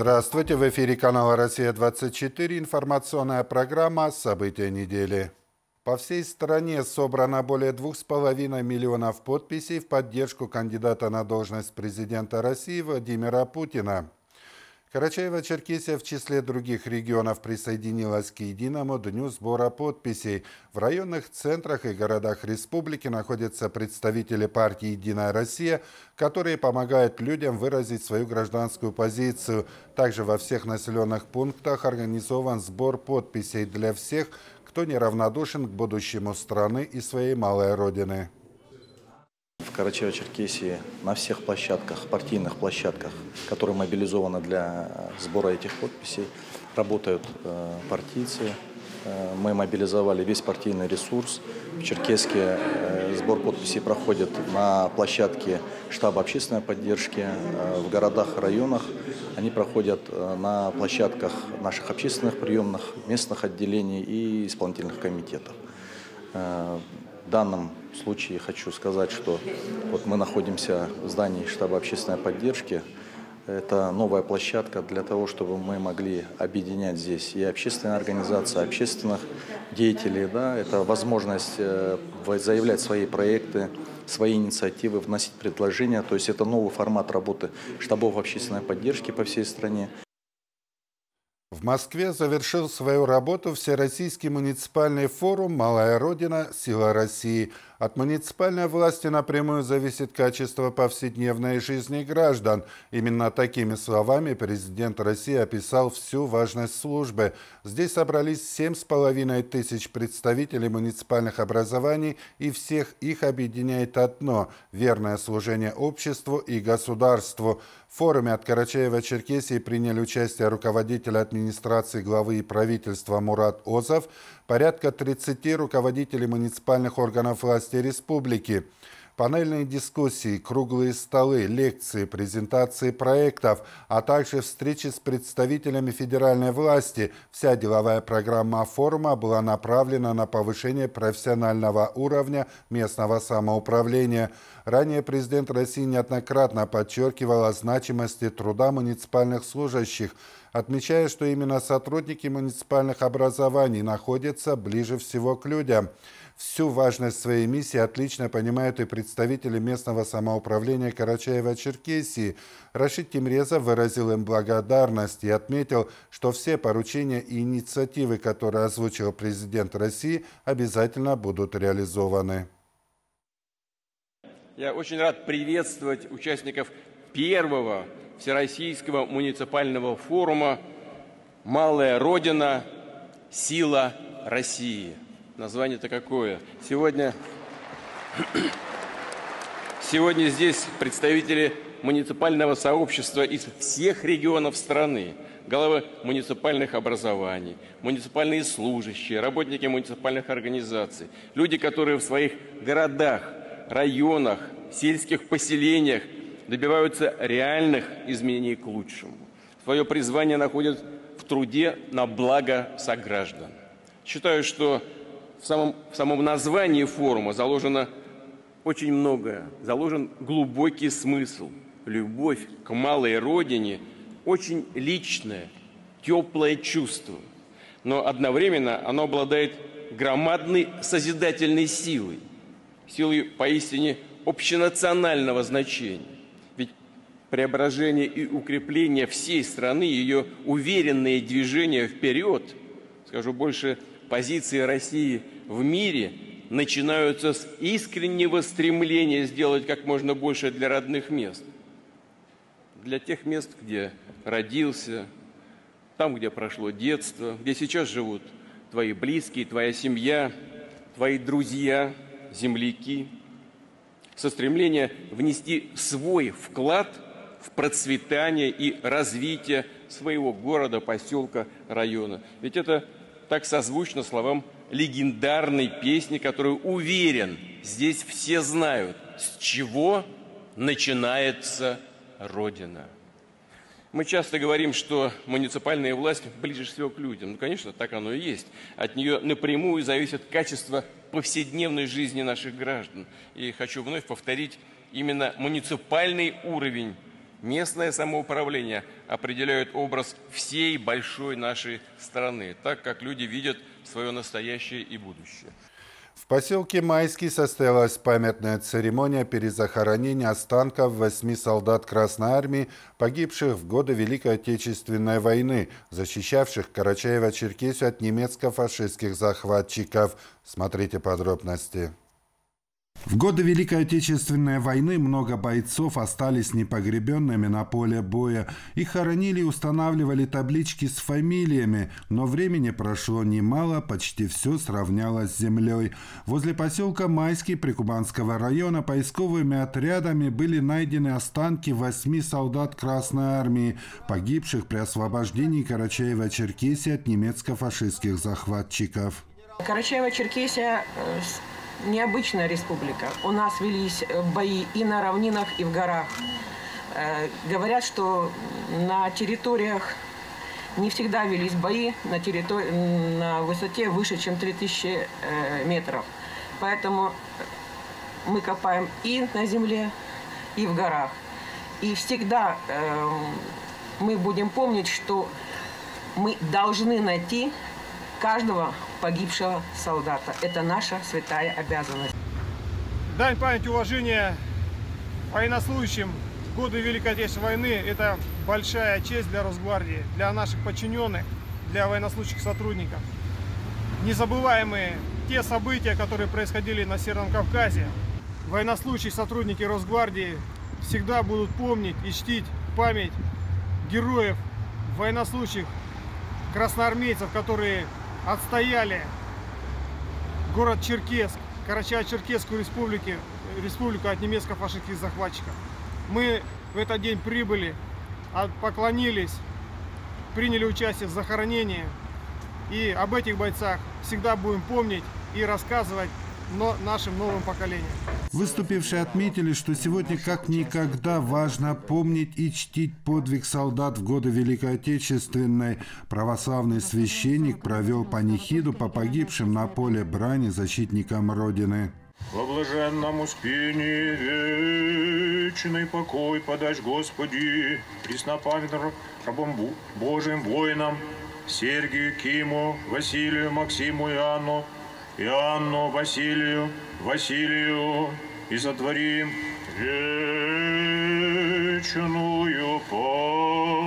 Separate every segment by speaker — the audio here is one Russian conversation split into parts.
Speaker 1: Здравствуйте, в эфире канала «Россия-24» информационная программа «События недели». По всей стране собрано более двух с половиной миллионов подписей в поддержку кандидата на должность президента России Владимира Путина. Карачаево-Черкесия в числе других регионов присоединилась к единому дню сбора подписей. В районных центрах и городах республики находятся представители партии «Единая Россия», которые помогают людям выразить свою гражданскую позицию. Также во всех населенных пунктах организован сбор подписей для всех, кто неравнодушен к будущему страны и своей малой родины.
Speaker 2: Карачаево-Черкесии на всех площадках, партийных площадках, которые мобилизованы для сбора этих подписей, работают э, партийцы. Э, мы мобилизовали весь партийный ресурс. В Черкеске э, сбор подписей проходит на площадке штаба общественной поддержки. В городах, районах они проходят на площадках наших общественных приемных, местных отделений и исполнительных комитетов. В данном случае хочу сказать, что вот мы находимся в здании штаба общественной поддержки. Это новая площадка для того, чтобы мы могли объединять здесь и общественные организации, общественных деятелей. Да? Это возможность э, заявлять свои проекты, свои инициативы, вносить предложения. То есть это новый формат работы штабов общественной поддержки по всей стране.
Speaker 1: В Москве завершил свою работу Всероссийский муниципальный форум «Малая Родина. Сила России». От муниципальной власти напрямую зависит качество повседневной жизни граждан. Именно такими словами президент России описал всю важность службы. Здесь собрались 7,5 тысяч представителей муниципальных образований, и всех их объединяет одно – верное служение обществу и государству. В форуме от Карачаева-Черкесии приняли участие руководитель администрации главы и правительства Мурат Озов, порядка 30 руководителей муниципальных органов власти республики. Панельные дискуссии, круглые столы, лекции, презентации проектов, а также встречи с представителями федеральной власти. Вся деловая программа форума была направлена на повышение профессионального уровня местного самоуправления. Ранее президент России неоднократно подчеркивал о значимости труда муниципальных служащих, отмечая, что именно сотрудники муниципальных образований находятся ближе всего к людям. Всю важность своей миссии отлично понимают и представители местного самоуправления Карачаева-Черкесии. Рашид Тимрезов выразил им благодарность и отметил, что все поручения и инициативы, которые озвучил президент России, обязательно будут реализованы.
Speaker 3: Я очень рад приветствовать участников первого Всероссийского муниципального форума «Малая Родина. Сила России». Название-то какое? Сегодня, сегодня здесь представители муниципального сообщества из всех регионов страны, главы муниципальных образований, муниципальные служащие, работники муниципальных организаций, люди, которые в своих городах, районах, сельских поселениях добиваются реальных изменений к лучшему. Свое призвание находят в труде на благо сограждан. Считаю, что в самом, в самом названии форума заложено очень многое, заложен глубокий смысл. Любовь к малой родине – очень личное, теплое чувство. Но одновременно оно обладает громадной созидательной силой, силой поистине общенационального значения. Ведь преображение и укрепление всей страны, ее уверенные движения вперед, скажу больше, позиции России в мире начинаются с искреннего стремления сделать как можно больше для родных мест. Для тех мест, где родился, там, где прошло детство, где сейчас живут твои близкие, твоя семья, твои друзья, земляки. Со стремления внести свой вклад в процветание и развитие своего города, поселка, района. Ведь это так созвучно словам легендарной песни, которую, уверен, здесь все знают, с чего начинается Родина. Мы часто говорим, что муниципальная власть ближе всего к людям. Ну, конечно, так оно и есть. От нее напрямую зависит качество повседневной жизни наших граждан. И хочу вновь повторить, именно муниципальный уровень местное самоуправление определяют образ всей большой нашей страны, так как люди видят свое настоящее и будущее.
Speaker 1: В поселке Майский состоялась памятная церемония перезахоронения останков восьми солдат Красной Армии, погибших в годы Великой Отечественной войны, защищавших Карачаево-Черкесию от немецко-фашистских захватчиков. Смотрите подробности. В годы Великой Отечественной войны много бойцов остались непогребенными на поле боя. Их хоронили и устанавливали таблички с фамилиями, но времени прошло немало, почти все сравнялось с землей. Возле поселка Майский Прикубанского района поисковыми отрядами были найдены останки восьми солдат Красной Армии, погибших при освобождении Карачаева-Черкесии от немецко-фашистских захватчиков.
Speaker 4: Карачаево-Черкесия э, необычная республика. У нас велись э, бои и на равнинах, и в горах. Э, говорят, что на территориях не всегда велись бои на, территори... на высоте выше, чем 3000 э, метров. Поэтому мы копаем и на земле, и в горах. И всегда мы будем помнить, что мы должны найти каждого погибшего солдата. Это наша святая обязанность.
Speaker 5: Дань памяти уважения военнослужащим годы Великой Отечественной войны – это большая честь для Росгвардии, для наших подчиненных, для военнослужащих сотрудников. Незабываемые те события, которые происходили на Северном Кавказе. Военнослужащие сотрудники Росгвардии всегда будут помнить и чтить память героев, военнослужащих, красноармейцев, которые отстояли город Черкесск, Карачаево-Черкесскую республику, республику от немецко-фашистских захватчиков. Мы в этот день прибыли, поклонились, приняли участие в захоронении. И об этих бойцах всегда будем помнить и рассказывать но нашим новым поколениям.
Speaker 1: Выступившие отметили, что сегодня как никогда важно помнить и чтить подвиг солдат в годы Великой Отечественной. Православный священник провел панихиду по погибшим на поле брани защитникам Родины.
Speaker 6: Во блаженном успении вечный покой подач Господи, преснопамятным рабом Божьим воинам, Сергию, Киму, Василию, Максиму и Анну, Иоанну, Василию, Василию, и затворим вечную память.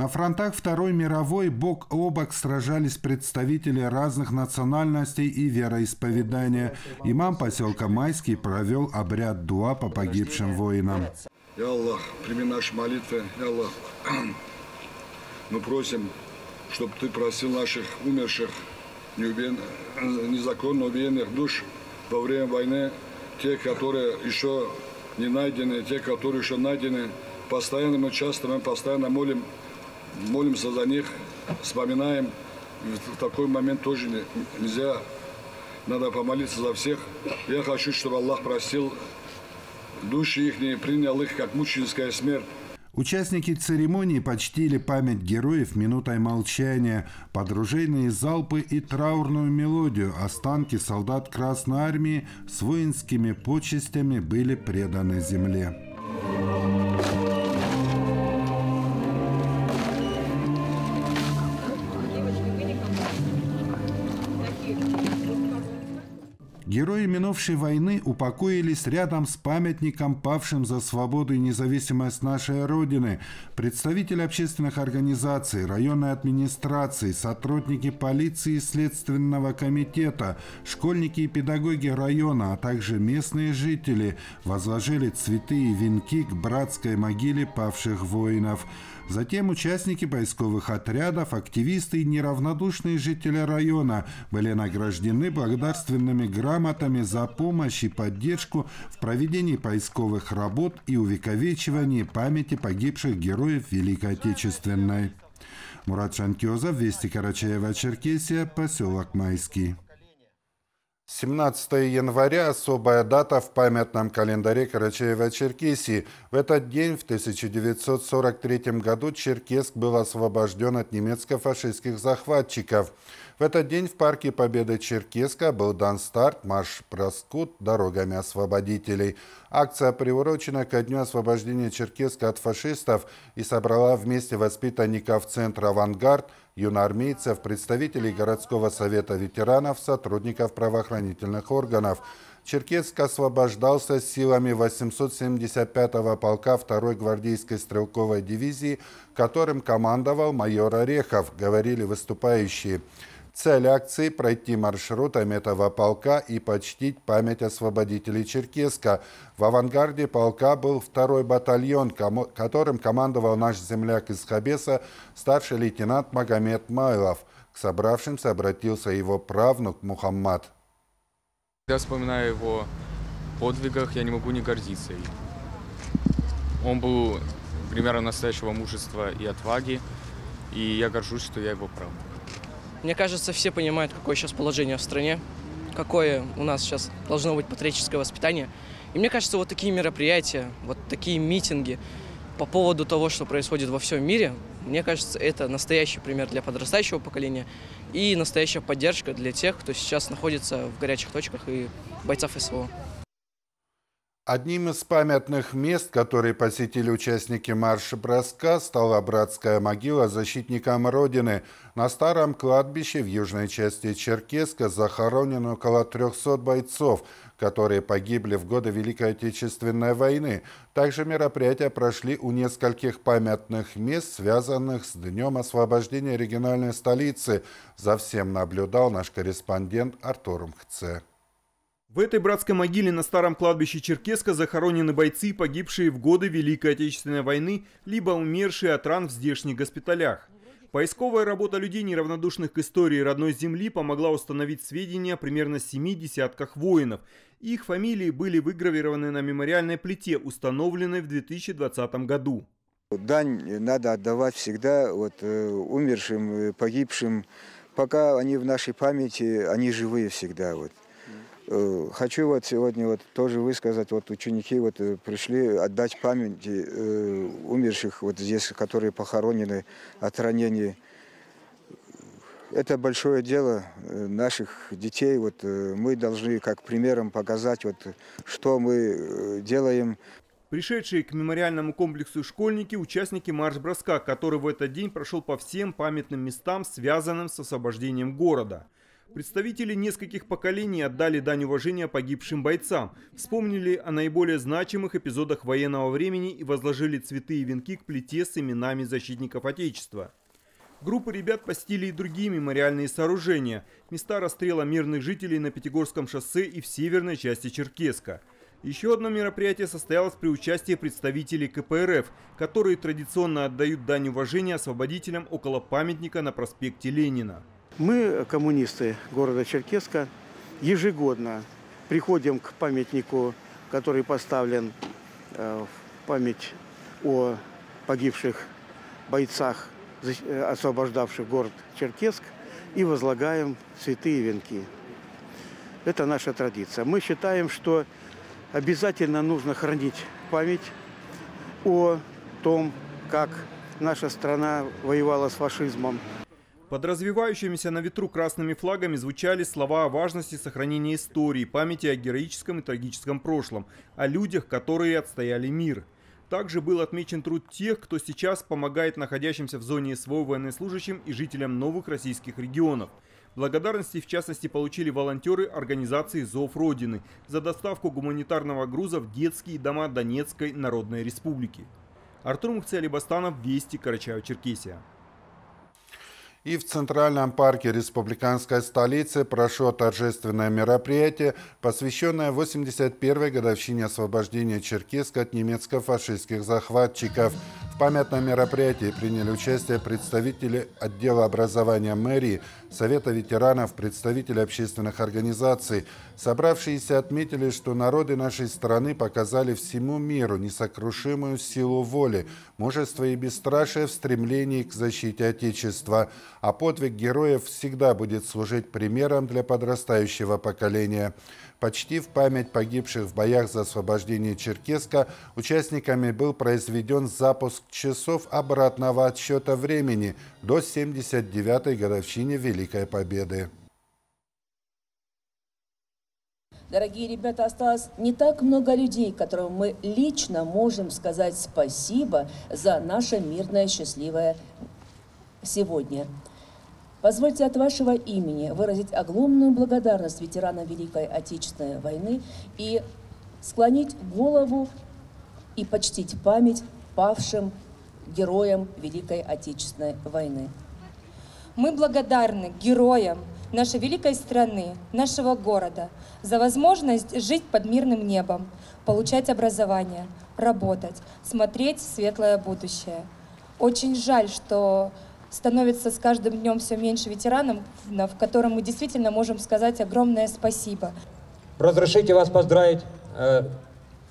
Speaker 1: На фронтах Второй мировой бок о бок сражались представители разных национальностей и вероисповедания. Имам поселка Майский провел обряд дуа по погибшим воинам.
Speaker 7: Я Аллах, прими наши молитвы. Я Аллах, мы просим, чтобы Ты просил наших умерших, незаконно убиенных душ во время войны, те, которые еще не найдены, те, которые еще найдены. Постоянно мы часто, мы постоянно молим молимся за них, вспоминаем. В такой момент тоже нельзя, надо помолиться за всех. Я хочу, чтобы Аллах простил души их, принял их как мученическая смерть.
Speaker 1: Участники церемонии почтили память героев минутой молчания, подружейные залпы и траурную мелодию. Останки солдат Красной Армии с воинскими почестями были преданы земле. Герои минувшей войны упокоились рядом с памятником павшим за свободу и независимость нашей Родины. Представители общественных организаций, районной администрации, сотрудники полиции и Следственного комитета, школьники и педагоги района, а также местные жители возложили цветы и венки к братской могиле павших воинов. Затем участники поисковых отрядов, активисты и неравнодушные жители района были награждены благодарственными грамотами за помощь и поддержку в проведении поисковых работ и увековечивании памяти погибших героев Великой Отечественной. Мурат Шанкезов, Вести Карачаева, Черкесия, поселок Майский. 17 января – особая дата в памятном календаре Карачаева-Черкесии. В этот день, в 1943 году, Черкесск был освобожден от немецко-фашистских захватчиков. В этот день в Парке Победы Черкеска был дан старт марш Проскут дорогами освободителей. Акция приурочена ко дню освобождения Черкеска от фашистов и собрала вместе воспитанников Центра «Авангард», юноармейцев, представителей городского совета ветеранов, сотрудников правоохранительных органов. Черкесск освобождался силами 875-го полка 2-й гвардейской стрелковой дивизии, которым командовал майор Орехов, говорили выступающие. Цель акции – пройти маршрутами этого полка и почтить память освободителей Черкеска. В авангарде полка был второй батальон, которым командовал наш земляк из Хабеса, старший лейтенант Магомед Майлов. К собравшимся обратился его правнук Мухаммад.
Speaker 8: Когда вспоминаю его подвигах, я не могу не гордиться им. Он был примером настоящего мужества и отваги, и я горжусь, что я его правнук.
Speaker 9: Мне кажется, все понимают, какое сейчас положение в стране, какое у нас сейчас должно быть патриотическое воспитание. И мне кажется, вот такие мероприятия, вот такие митинги по поводу того, что происходит во всем мире, мне кажется, это настоящий пример для подрастающего поколения и настоящая поддержка для тех, кто сейчас находится в горячих точках и бойцов СВО.
Speaker 1: Одним из памятных мест, которые посетили участники марша броска, стала братская могила защитникам Родины. На старом кладбище в южной части Черкеска захоронено около 300 бойцов, которые погибли в годы Великой Отечественной войны. Также мероприятия прошли у нескольких памятных мест, связанных с Днем освобождения региональной столицы. За всем наблюдал наш корреспондент Артур Мхце.
Speaker 10: В этой братской могиле на старом кладбище Черкеска захоронены бойцы, погибшие в годы Великой Отечественной войны, либо умершие от ран в здешних госпиталях. Поисковая работа людей, неравнодушных к истории родной земли, помогла установить сведения о примерно семи десятках воинов. Их фамилии были выгравированы на мемориальной плите, установленной в 2020 году.
Speaker 11: Дань надо отдавать всегда вот, э, умершим, э, погибшим. Пока они в нашей памяти, они живые всегда. Вот. Э, хочу вот сегодня вот тоже высказать, вот ученики вот э, пришли отдать памяти э, умерших вот здесь, которые похоронены от ранений. Это большое дело наших детей. Вот мы должны как примером показать, вот, что мы делаем.
Speaker 10: Пришедшие к мемориальному комплексу школьники – участники марш-броска, который в этот день прошел по всем памятным местам, связанным с освобождением города – Представители нескольких поколений отдали дань уважения погибшим бойцам, вспомнили о наиболее значимых эпизодах военного времени и возложили цветы и венки к плите с именами защитников Отечества. Группы ребят посетили и другие мемориальные сооружения, места расстрела мирных жителей на Пятигорском шоссе и в северной части Черкеска. Еще одно мероприятие состоялось при участии представителей КПРФ, которые традиционно отдают дань уважения освободителям около памятника на проспекте Ленина.
Speaker 12: Мы, коммунисты города Черкеска, ежегодно приходим к памятнику, который поставлен э, в память о погибших бойцах, э, освобождавших город Черкесск, и возлагаем цветы и венки. Это наша традиция. Мы считаем, что обязательно нужно хранить память о том, как наша страна воевала с фашизмом,
Speaker 10: под развивающимися на ветру красными флагами звучали слова о важности сохранения истории, памяти о героическом и трагическом прошлом, о людях, которые отстояли мир. Также был отмечен труд тех, кто сейчас помогает находящимся в зоне СВО военнослужащим и жителям новых российских регионов. Благодарности в частности получили волонтеры организации «Зов Родины» за доставку гуманитарного груза в детские дома Донецкой Народной Республики. Артур Мухцелибастанов, Вести, Карачаево-Черкесия.
Speaker 1: И в Центральном парке республиканской столицы прошло торжественное мероприятие, посвященное 81-й годовщине освобождения Черкеска от немецко-фашистских захватчиков. В памятном мероприятии приняли участие представители отдела образования мэрии, Совета ветеранов, представители общественных организаций. Собравшиеся отметили, что народы нашей страны показали всему миру несокрушимую силу воли, мужество и бесстрашие в стремлении к защите Отечества, а подвиг героев всегда будет служить примером для подрастающего поколения. Почти в память погибших в боях за освобождение Черкеска участниками был произведен запуск часов обратного отсчета времени до 79-й годовщине Великой Победы.
Speaker 13: Дорогие ребята, осталось не так много людей, которым мы лично можем сказать спасибо за наше мирное, счастливое сегодня. Позвольте от вашего имени выразить огромную благодарность ветеранам Великой Отечественной войны и склонить голову и почтить память павшим героям Великой Отечественной войны.
Speaker 14: Мы благодарны героям нашей великой страны, нашего города за возможность жить под мирным небом, получать образование, работать, смотреть в светлое будущее. Очень жаль, что становится с каждым днем все меньше ветеранов, в котором мы действительно можем сказать огромное спасибо.
Speaker 15: Разрешите вас поздравить э,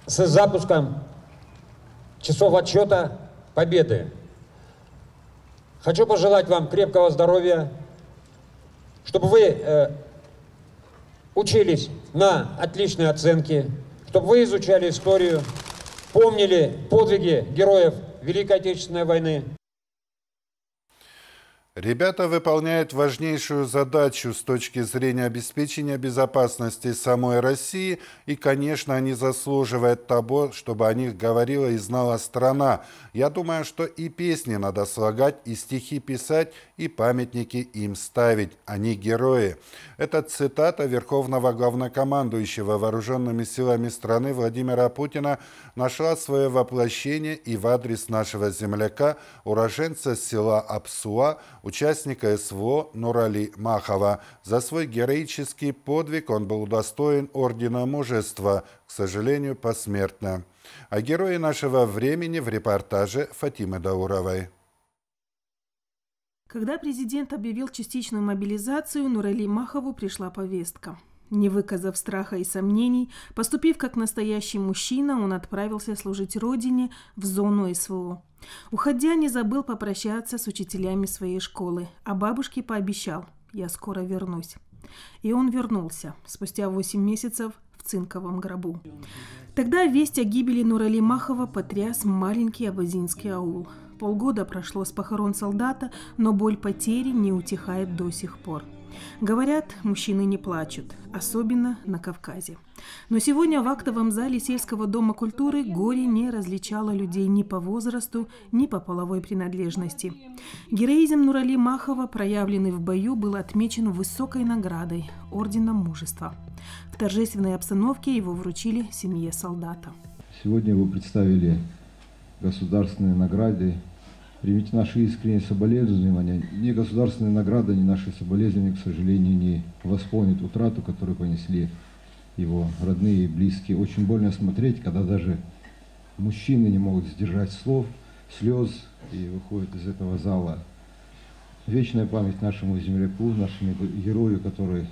Speaker 15: с запуском часов отчета Победы. Хочу пожелать вам крепкого здоровья, чтобы вы э, учились на отличные оценки, чтобы вы изучали историю, помнили подвиги героев Великой Отечественной войны.
Speaker 1: Ребята выполняют важнейшую задачу с точки зрения обеспечения безопасности самой России, и, конечно, они заслуживают того, чтобы о них говорила и знала страна. Я думаю, что и песни надо слагать, и стихи писать, и памятники им ставить. Они герои. Это цитата Верховного Главнокомандующего Вооруженными силами страны Владимира Путина нашла свое воплощение и в адрес нашего земляка, уроженца села Апсуа, участника СВО Нурали Махова. За свой героический подвиг он был удостоен Ордена Мужества, к сожалению, посмертно. А герои нашего времени в репортаже Фатимы Дауровой.
Speaker 16: Когда президент объявил частичную мобилизацию, Нурали Махову пришла повестка. Не выказав страха и сомнений, поступив как настоящий мужчина, он отправился служить родине в зону СВО. Уходя, не забыл попрощаться с учителями своей школы, а бабушке пообещал «я скоро вернусь». И он вернулся спустя 8 месяцев в цинковом гробу. Тогда весть о гибели Нурали Махова потряс маленький абазинский аул. Полгода прошло с похорон солдата, но боль потери не утихает до сих пор. Говорят, мужчины не плачут, особенно на Кавказе. Но сегодня в актовом зале сельского дома культуры горе не различало людей ни по возрасту, ни по половой принадлежности. Героизм Нурали Махова, проявленный в бою, был отмечен высокой наградой – Орденом Мужества. В торжественной обстановке его вручили семье солдата.
Speaker 17: Сегодня его представили государственные награды Примите наши искренние соболезнования. Ни государственная награда, ни наши соболезнования, к сожалению, не восполнит утрату, которую понесли его родные и близкие. Очень больно смотреть, когда даже мужчины не могут сдержать слов, слез и выходят из этого зала. Вечная память нашему земляку, нашему герою, который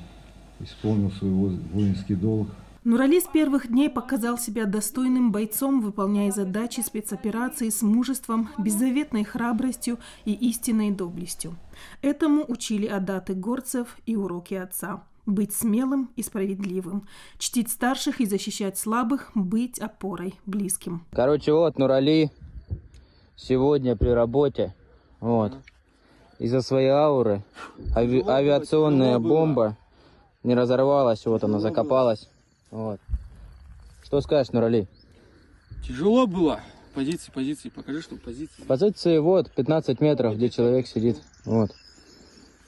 Speaker 17: исполнил свой воинский долг –
Speaker 16: Нурали с первых дней показал себя достойным бойцом, выполняя задачи спецоперации с мужеством, беззаветной храбростью и истинной доблестью. Этому учили адаты горцев и уроки отца. Быть смелым и справедливым, чтить старших и защищать слабых, быть опорой близким.
Speaker 18: Короче, вот Нурали сегодня при работе, вот, из-за своей ауры ави авиационная бомба не разорвалась, вот она закопалась. Вот. Что скажешь, Нурали?
Speaker 19: Тяжело было. Позиции, позиции. Покажи, что позиции.
Speaker 18: Позиции вот, 15 метров, где человек сидит. Вот.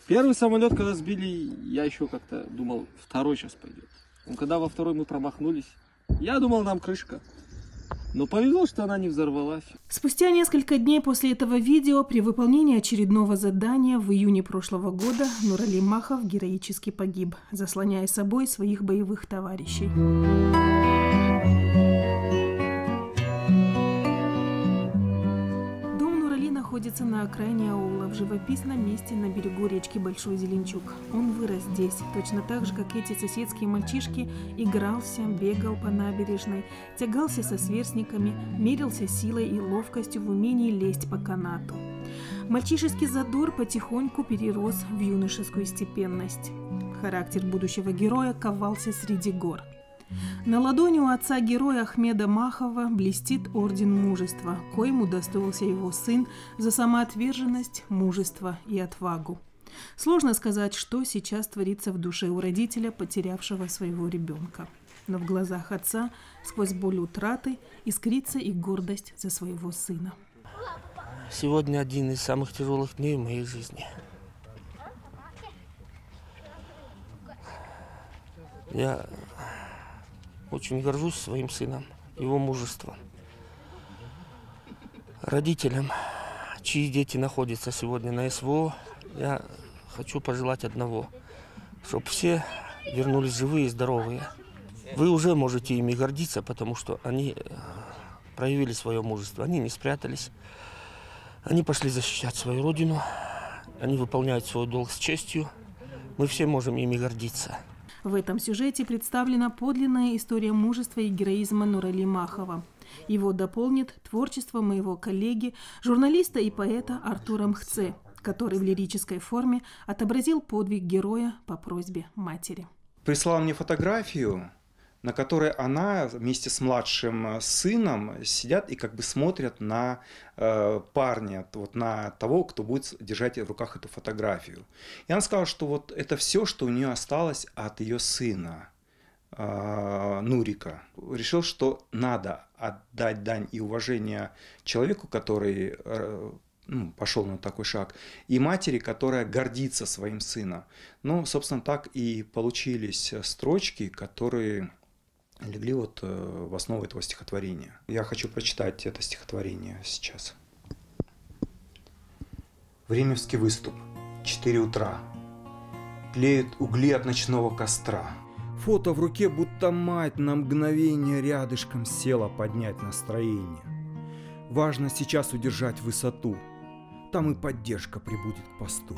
Speaker 19: Первый самолет, когда сбили, я еще как-то думал, второй сейчас пойдет. Но когда во второй мы промахнулись, я думал, нам крышка. Но повезло, что она не взорвалась.
Speaker 16: Спустя несколько дней после этого видео, при выполнении очередного задания в июне прошлого года, Нурали Махов героически погиб, заслоняя собой своих боевых товарищей. Находится на окраине аула, в живописном месте на берегу речки Большой Зеленчук. Он вырос здесь, точно так же, как эти соседские мальчишки, игрался, бегал по набережной, тягался со сверстниками, мерился силой и ловкостью в умении лезть по канату. Мальчишеский задор потихоньку перерос в юношескую степенность. Характер будущего героя ковался среди гор – на ладони у отца героя Ахмеда Махова блестит орден мужества, коим удостоился его сын за самоотверженность, мужество и отвагу. Сложно сказать, что сейчас творится в душе у родителя, потерявшего своего ребенка. Но в глазах отца, сквозь боль утраты, искрится и гордость за своего сына.
Speaker 20: Сегодня один из самых тяжелых дней в моей жизни. Я очень горжусь своим сыном, его мужеством. Родителям, чьи дети находятся сегодня на СВО, я хочу пожелать одного, чтобы все вернулись живые и здоровые. Вы уже можете ими гордиться, потому что они э, проявили свое мужество. Они не спрятались. Они пошли защищать свою родину. Они выполняют свой долг с честью. Мы все можем ими гордиться.
Speaker 16: В этом сюжете представлена подлинная история мужества и героизма Нурали Махова. Его дополнит творчество моего коллеги, журналиста и поэта Артура Мхце, который в лирической форме отобразил подвиг героя по просьбе матери.
Speaker 10: Прислал мне фотографию на которой она вместе с младшим э, сыном сидят и как бы смотрят на э, парня, вот на того, кто будет держать в руках эту фотографию. И она сказала, что вот это все, что у нее осталось от ее сына. Э, Нурика решил, что надо отдать дань и уважение человеку, который э, ну, пошел на такой шаг, и матери, которая гордится своим сыном. Ну, собственно, так и получились строчки, которые легли вот э, в основу этого стихотворения. Я хочу прочитать это стихотворение сейчас. Времевский выступ. Четыре утра. Тлеют угли от ночного костра. Фото в руке, будто мать на мгновение рядышком села поднять настроение. Важно сейчас удержать высоту. Там и поддержка прибудет к посту.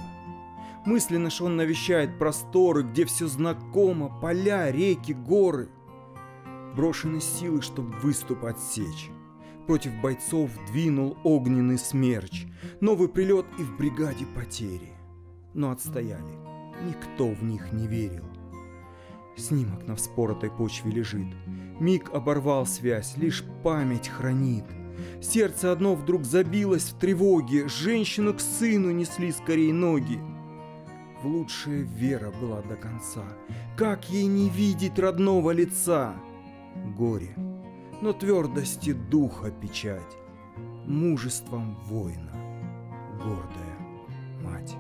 Speaker 10: Мысленно ж он навещает просторы, где все знакомо, поля, реки, горы – брошены силы, чтобы выступ отсечь. Против бойцов двинул огненный смерч. Новый прилет и в бригаде потери. Но отстояли. Никто в них не верил. Снимок на вспоротой почве лежит. Миг оборвал связь, лишь память хранит. Сердце одно вдруг забилось в тревоге. Женщину к сыну несли скорее ноги. В лучшая вера была до конца. Как ей не видеть родного лица? Горе, но твердости духа печать, мужеством воина, гордая мать.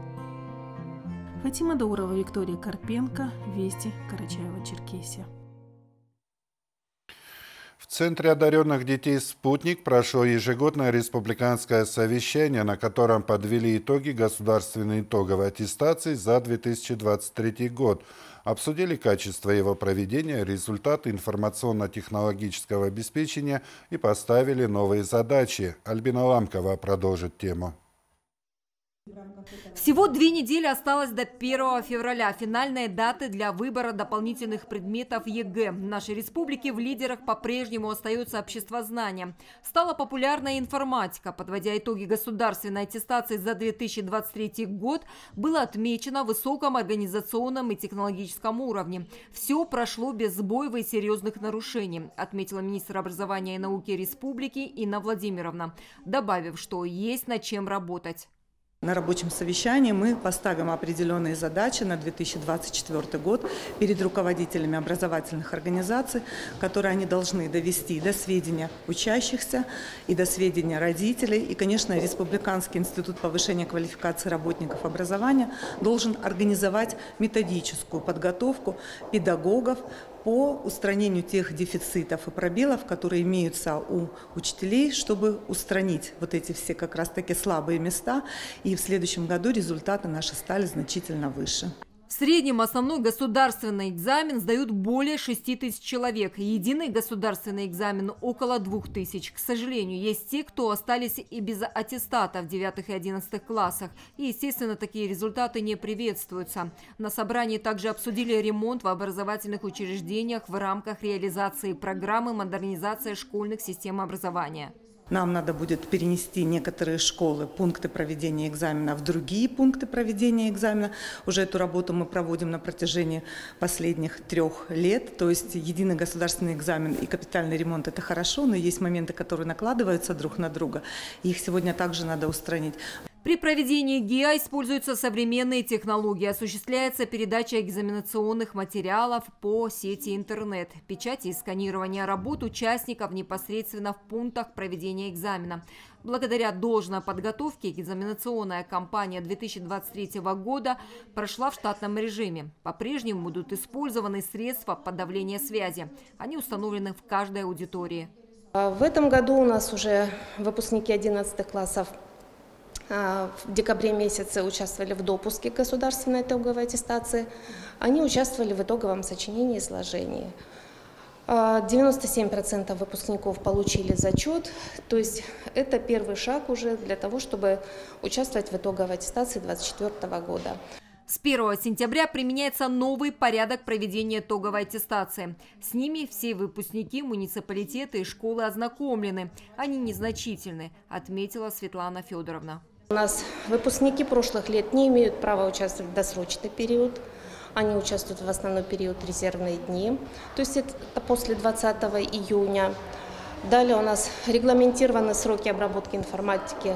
Speaker 16: Фатима Даурова, Виктория Карпенко, Вести, Карачаева-Черкесия.
Speaker 1: В Центре одаренных детей «Спутник» прошло ежегодное республиканское совещание, на котором подвели итоги государственной итоговой аттестации за 2023 год – обсудили качество его проведения, результаты информационно-технологического обеспечения и поставили новые задачи. Альбина Ламкова продолжит тему.
Speaker 21: Всего две недели осталось до 1 февраля. Финальные даты для выбора дополнительных предметов ЕГЭ. В нашей республике в лидерах по-прежнему остается обществознание. Стала популярная информатика. Подводя итоги государственной аттестации за 2023 год, было отмечено высоком организационном и технологическом уровне. Все прошло без сбоев и серьезных нарушений, отметила министр образования и науки республики Инна Владимировна, добавив, что есть над чем работать.
Speaker 22: На рабочем совещании мы поставим определенные задачи на 2024 год перед руководителями образовательных организаций, которые они должны довести до сведения учащихся и до сведения родителей. И, конечно, Республиканский институт повышения квалификации работников образования должен организовать методическую подготовку педагогов по устранению тех дефицитов и пробелов, которые имеются у учителей, чтобы устранить вот эти все как раз таки слабые места. И в следующем году результаты наши стали значительно выше.
Speaker 21: В среднем основной государственный экзамен сдают более 6 тысяч человек. Единый государственный экзамен около 2 тысяч. К сожалению, есть те, кто остались и без аттестата в 9 и 11 классах. И, естественно, такие результаты не приветствуются. На собрании также обсудили ремонт в образовательных учреждениях в рамках реализации программы модернизации школьных систем образования.
Speaker 22: Нам надо будет перенести некоторые школы, пункты проведения экзамена в другие пункты проведения экзамена. Уже эту работу мы проводим на протяжении последних трех лет. То есть единый государственный экзамен и капитальный ремонт – это хорошо, но есть моменты, которые накладываются друг на друга. Их сегодня также надо устранить.
Speaker 21: При проведении ГИА используются современные технологии. Осуществляется передача экзаменационных материалов по сети интернет. Печати и сканирование работ участников непосредственно в пунктах проведения экзамена. Благодаря должной подготовке экзаменационная кампания 2023 года прошла в штатном режиме. По-прежнему будут использованы средства подавления связи. Они установлены в каждой аудитории.
Speaker 23: В этом году у нас уже выпускники 11 классов а, в декабре месяце участвовали в допуске государственной итоговой аттестации. Они участвовали в итоговом сочинении и изложении. 97% а, выпускников получили зачет, то есть это первый шаг уже для того, чтобы участвовать в итоговой аттестации 2024 года.
Speaker 21: С 1 сентября применяется новый порядок проведения итоговой аттестации. С ними все выпускники муниципалитета и школы ознакомлены. Они незначительны, отметила Светлана Федоровна.
Speaker 23: У нас выпускники прошлых лет не имеют права участвовать в досрочный период. Они участвуют в основной период резервные дни, то есть это после 20 июня. Далее у нас регламентированы сроки обработки информатики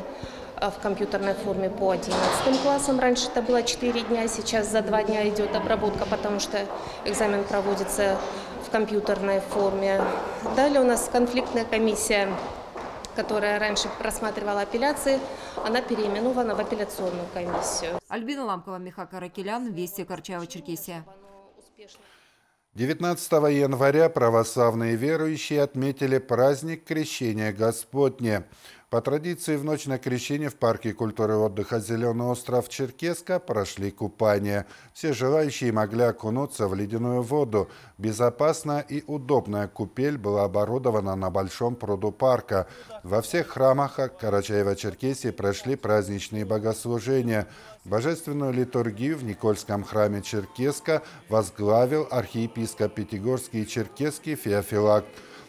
Speaker 23: а, в компьютерной форме по 11 классам. Раньше это было 4 дня, сейчас за 2 дня идет обработка, потому что экзамен проводится в компьютерной форме. Далее у нас конфликтная комиссия которая раньше просматривала апелляции, она переименована в апелляционную комиссию.
Speaker 21: Альбина Ламкова, Миха Каракелян, Вести Карчаева-Черкесия.
Speaker 1: 19 января православные верующие отметили праздник Крещения Господня. По традиции, в ночь на крещение в парке культуры и отдыха «Зеленый остров» Черкеска прошли купания. Все желающие могли окунуться в ледяную воду. Безопасная и удобная купель была оборудована на большом пруду парка. Во всех храмах Карачаева-Черкесии прошли праздничные богослужения. Божественную литургию в Никольском храме Черкеска возглавил архиепископ Пятигорский и Черкесский Феофилакт.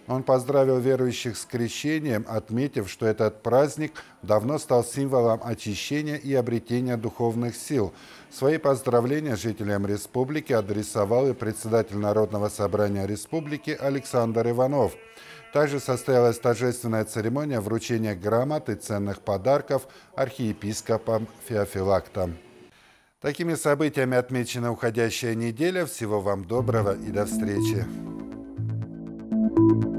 Speaker 1: Он поздравил верующих с крещением, отметив, что этот праздник давно стал символом очищения и обретения духовных сил. Свои поздравления жителям республики адресовал и председатель Народного собрания республики Александр Иванов. Также состоялась торжественная церемония вручения грамот и ценных подарков архиепископам Феофилактам. Такими событиями отмечена уходящая неделя. Всего вам доброго и до встречи. thank you